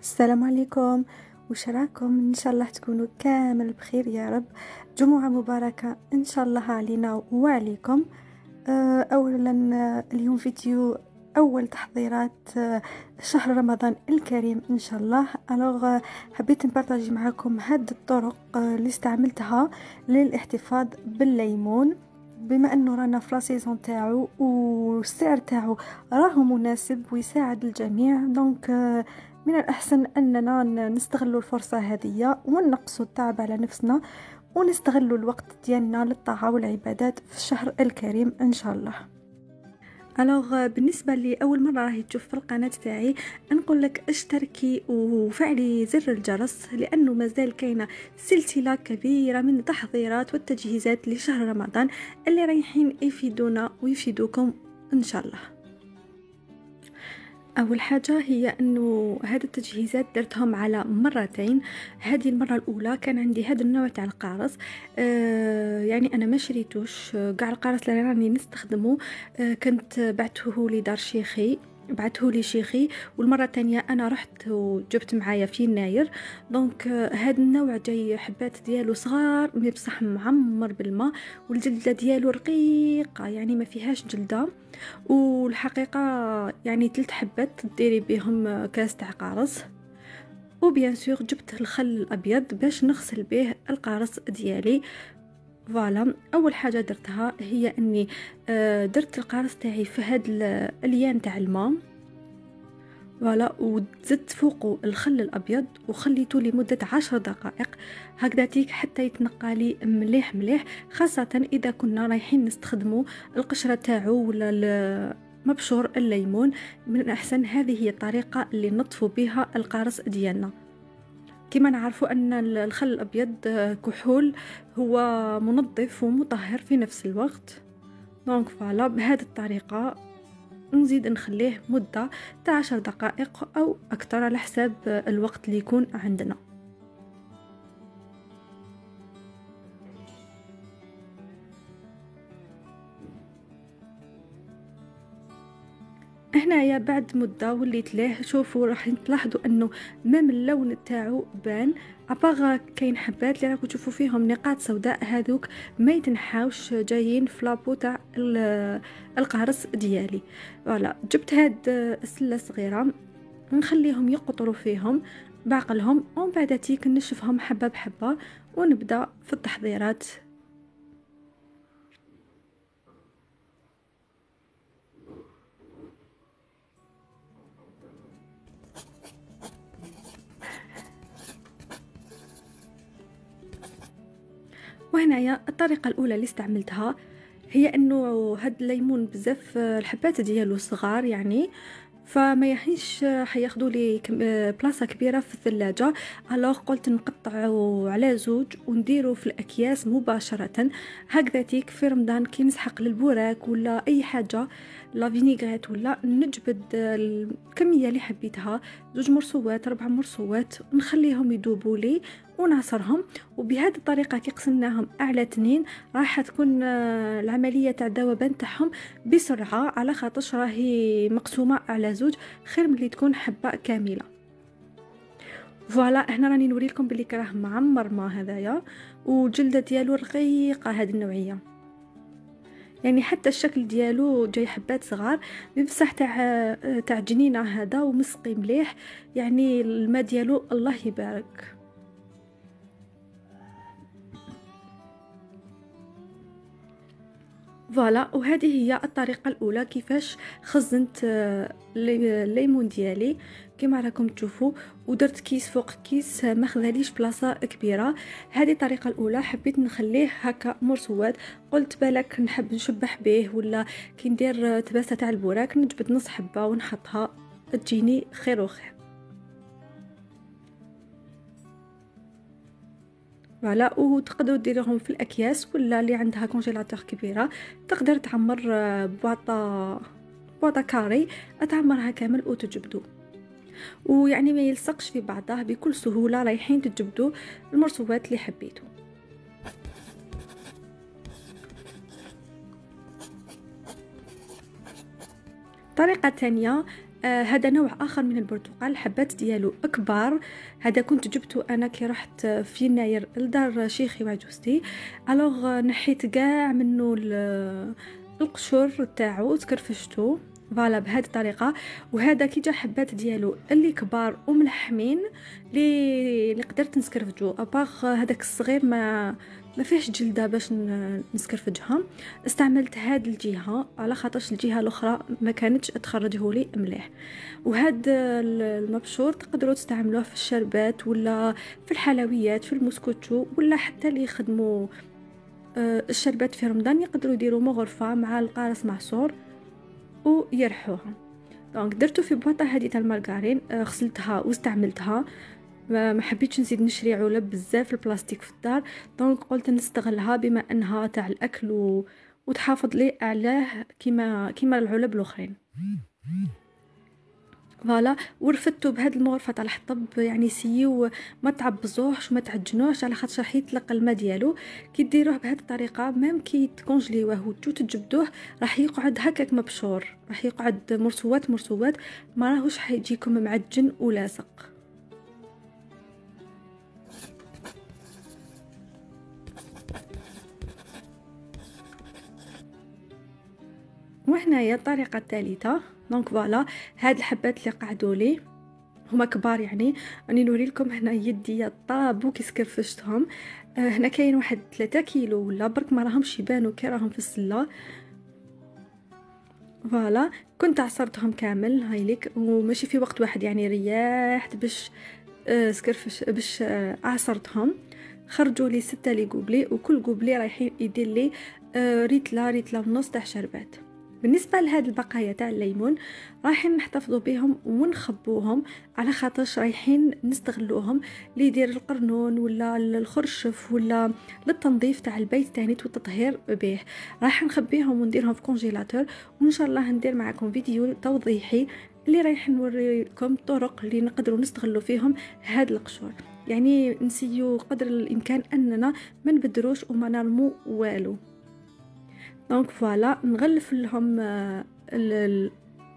السلام عليكم. وش راكم؟ إن شاء الله تكونوا كامل بخير يا رب. جمعة مباركة إن شاء الله علينا وعليكم. آه، اولا آه، اليوم فيديو أول تحضيرات آه، شهر رمضان الكريم إن شاء الله. alors حبيت نpartagي معكم هاد الطرق اللي استعملتها للاحتفاظ بالليمون. بما إنه رانا في la saison تاعو والسعر تاعو راهو مناسب ويساعد الجميع donc من الأحسن أننا نستغل الفرصة هذه ونقص التعب على نفسنا ونستغل الوقت ديالنا للطاعة والعبادات في الشهر الكريم إن شاء الله. alors بالنسبة لي اول مرة راهي تشوف في القناة تاعي نقول لك اشتركي وفعلي زر الجرس لأنه مازال كاينة سلسلة كبيرة من التحضيرات والتجهيزات لشهر رمضان اللي رايحين يفيدونا ويفيدوكم إن شاء الله. أول حاجة هي أنه هاد التجهيزات درتهم على مرتين. هذه المرة الأولى كان عندي هذا النوع تاع القارص آه يعني أنا ما شريتوش كاع القارص اللي راني نستخدمه آه كنت بعته لدار شيخي. بعته لي شيخي. والمرة الثانية أنا رحت وجبت معايا في يناير donc هذا النوع جاي حبات ديالو صغار mais بصح معمر بالماء والجلدة ديالو رقيقة يعني ما فيهاش جلدة. والحقيقة يعني ثلاث حبات ديري بهم كاس تاع قارص و bien sûr جبت الخل الأبيض باش نغسل به القارص ديالي. voilà أول حاجة درتها هي إني آه، درت القارص تاعي في هاد اليان تاع الماء. voilà وزدت فوقه الخل الأبيض وخليته لمده عشر دقائق. هكذاتيك حتى يتنقى لي مليح مليح خاصة إذا كنا رايحين نستخدموا القشرة تاعو ولا مبشور الليمون. من الاحسن هذه هي الطريقة اللي نطفو بها القارص ديالنا. كما نعرفوا أن الخل الأبيض كحول هو منظف ومطهر في نفس الوقت. donc voilà بهذه الطريقة نزيد نخليه مدة تاع عشر دقائق أو أكثر على حساب الوقت اللي يكون عندنا. هنايا بعد مدة وليت ليه شوفوا راح تلاحظوا أنه مام اللون تاعو بان. اباغ كاين حبات اللي راكم تشوفوا فيهم نقاط سوداء هذوك ما يتنحاوش جايين في لابو تاع القارص ديالي. فوالا جبت هاد السلة صغيرة نخليهم يقطروا فيهم بعقلهم ومن بعد تيك نشفهم حبة بحبة ونبدأ في التحضيرات. وهنايا الطريقة الأولى اللي استعملتها هي إنه هاد الليمون بزاف الحبات ديالو صغار يعني فما يحيش حياخدوا لي بلاصة كبيرة في الثلاجة. alors قلت نقطعو على زوج ونديرو في الأكياس مباشرة. هكذاتيك في رمضان كي نسحق للبوراك ولا أي حاجة لا vinaigrette ولا نجبد الكمية اللي حبيتها. زوج morceaux ات ربع morceaux ات نخليهم يذوبوا لي. ونعصرهم وبهذه الطريقة كي قسمناهم على اثنين راح تكون آه، العملية تاع الذوبان تاعهم بسرعة على خاطرش راهي مقسومة على زوج خير ملي تكون حبة كاملة. فوالا هنا راني نوريلكم بلي راه معمر ما هذايا وجلدة ديالو رقيقة هذه النوعية. يعني حتى الشكل ديالو جاي حبات صغار بصح تاع تاع جنينة هذا ومسقي مليح يعني الماء ديالو الله يبارك. voilà وهذه هي الطريقة الأولى كيفاش خزنت آه، الليمون ديالي. كما راكم تشوفوا ودرت كيس فوق كيس ما خذاليش بلاصة كبيرة. هذه الطريقة الأولى حبيت نخليه هكا مرسوات قلت بالك نحب نشبح به ولا كي ندير تباسة تاع البوراك نجبد نص حبة ونحطها. تجيني خير وخير. voilà. وتقدروا ديروهم في الأكياس ولا اللي عندها congélateur كبيرة. تقدر تعمر آه، بواطة بواطة carrée. تعمرها كامل وتجبدو. ويعني ما يلصقش في بعضه بكل سهولة. رايحين تجبدوا المرسوات اللي حبيتو. طريقة تانية آه هذا نوع آخر من البرتقال الحبات ديالو أكبر. هذا كنت جبته أنا كي رحت في يناير لدار شيخي وعجوزتي alors نحيت كاع منه القشور تاعو سكرفشتو. voilà بهذه الطريقة. وهذا كي جا حبات ديالو اللي كبار وملحمين اللي اللي قدرت نسكرفجو. أباغ هذاك الصغير ما ما فيهش جلدة باش نسكرفجها استعملت هاد الجهة على خاطرش الجهة الأخرى ما كانتش تخرجه لي مليح. وهاد المبشور تقدروا تستعملوه في الشربات ولا في الحلويات في المسكوتشو ولا حتى اللي يخدموا آه، الشربات في رمضان يقدروا يديروا مغرفة مع القارص معصور ويرحوها donc درتو في بواطة هذه تاع المارغرين آه، غسلتها واستعملتها. ما حبيتش نزيد نشري علب بزاف البلاستيك في الدار donc قلت نستغلها بما أنها تاع الأكل و... وتحافظ لي عليه كيما كيما العلب الاخرين voilà ورفدتو بهاد المغرفة تاع الحطب يعني سيو ما تعبزوهش وما تعجنوهش على خاطر راح يطلق الماء ديالو. كي ديروه بهاد الطريقة même كي تكونجليوه وتجو تجبدوه راح يقعد هكاك مبشور راح يقعد مرسوات مرسوات ما راهوش حيجيكم معجن ولاصق. وهنايا الطريقة الثالثة. donc voilà هاد الحبات اللي قعدوا لي هما كبار يعني. راني نوري لكم هنا يدي طابو كي سكرفشتهم آه هنا كاين واحد 3 كيلو ولا برك ما راهمش يبانوا كي راهم في السلة. voilà كنت عصرتهم كامل هاي ليك. وماشي في وقت واحد يعني ريحت باش آه سكرفش باش آه عصرتهم. خرجوا لي ستة les gobelets وكل gobelet رايحين يدير لي آه ريتلا ريتلا ونص تاع شربات. بالنسبة لهاد البقايا تاع الليمون رايحين نحتفظوا بهم ونخبوهم على خاطرش رايحين نستغلوهم ليدير القرنون ولا الخرشف ولا للتنظيف تاع البيت تاني والتطهير به راح نخبيهم ونديرهم في كونجيلاتور وإن شاء الله ندير معكم فيديو توضيحي اللي رايح نوريكم طرق اللي نقدروا نستغلوا فيهم هاد القشور. يعني نسيو قدر الإمكان أننا ما نبدروش وما نرمو والو. donc voilà نغلف لهم آه،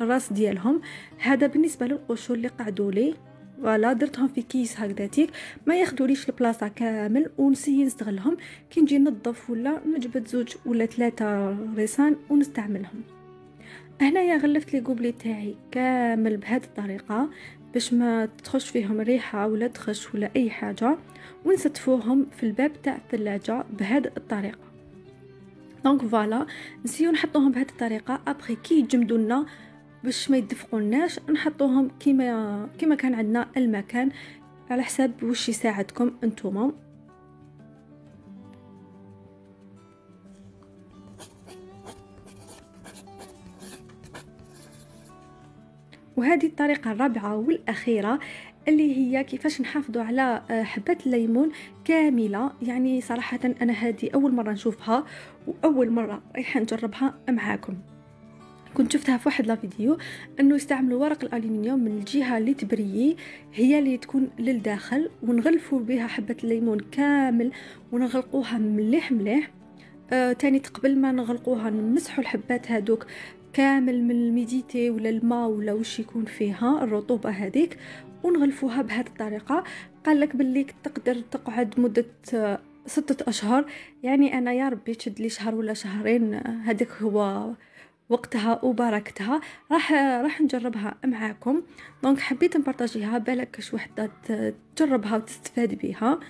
الراس ديالهم. هذا بالنسبة للقشور اللي قعدوا لي. voilà درتهم في كيس هكذاتيك ما ياخذوليش البلاصة كامل ونسي نستغلهم. كي نجي نظف ولا نجبد زوج ولا ثلاثة ريسان ونستعملهم. هنايا غلفت les gobelets تاعي كامل بهذه الطريقة باش ما تخش فيهم ريحة ولا تخش ولا أي حاجة. ونستفوهم في الباب تاع الثلاجة بهذه الطريقة. donc voilà نسيو نحطوهم بهذه الطريقة. ابخي كي يجمدوا لنا باش ما يدفقوناش نحطوهم كيما كيما كان عندنا المكان على حساب واش يساعدكم انتوما. وهذه الطريقة الرابعة والأخيرة اللي هي كيفاش نحافظوا على آه، حبات الليمون كاملة. يعني صراحة أنا هذه أول مرة نشوفها وأول مرة رايحة نجربها معاكم. كنت شفتها في واحد لا فيديو أنه يستعملوا ورق الالومنيوم من الجهة اللي تبريي هي اللي تكون للداخل ونغلفوا بها حبة الليمون كامل ونغلقوها مليح مليح. آه تاني قبل ما نغلقوها نمسحوا الحبات هادوك كامل من الميديتي ولا الماء ولا وش يكون فيها الرطوبة هذيك ونغلفوها بهذه الطريقة. قال لك باللي تقدر تقعد مدة ستة أشهر. يعني أنا يا ربي تشد لي شهر ولا شهرين هذاك هو وقتها وبركتها. راح راح نجربها معاكم. donc حبيت نبارطاجيها بالك كاش وحدة تجربها وتستفاد بها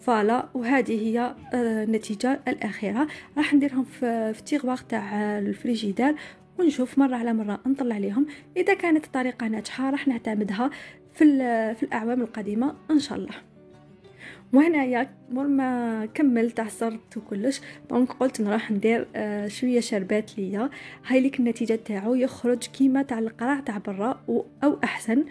voilà وهذه هي آه، النتيجة الأخيرة. راح نديرهم في tiroir تاع الفريجيدار ونشوف مرة على مرة نطلع عليهم إذا كانت الطريقة ناجحة راح نعتمدها في في الأعوام القادمة إن شاء الله. وهنايا مور ما كملت عصرت وكلش donc قلت نروح ندير آه شوية شربات ليا. هاي ليك النتيجة تاعو. يخرج كيما تاع القراع تاع برا أو أحسن.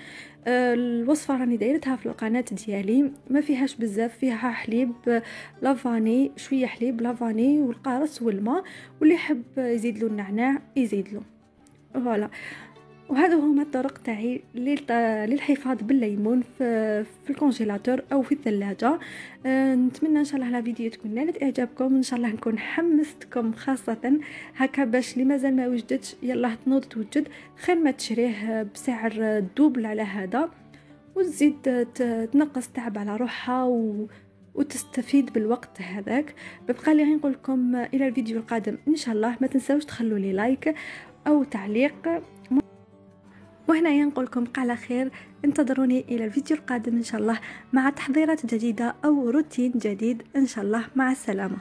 آه الوصفة راني دايرتها في القناة ديالي. ما فيهاش بزاف فيها حليب la vanille شوية حليب la vanille والقارص والماء. واللي يحب يزيد له النعناع يزيد له. voilà. وهذا هما الطرق تاعي للحفاظ بالليمون في, في ال congélateur أو في الثلاجة. أه نتمنى إن شاء الله la vidéo تكون نالت إعجابكم إن شاء الله نكون حمستكم خاصة هكا باش اللي مازال ما وجدتش يلا تنوض توجد خير ما تشريه بسعر double على هذا. وتزيد تنقص تعب على روحها و وتستفيد بالوقت هذاك. ببقى لي نقول لكم إلى الفيديو القادم إن شاء الله. ما تنساوش تخلوا لي لايك أو تعليق. وهنا نقول لكم على خير. انتظروني إلى الفيديو القادم إن شاء الله مع تحضيرات جديدة أو روتين جديد إن شاء الله. مع السلامة.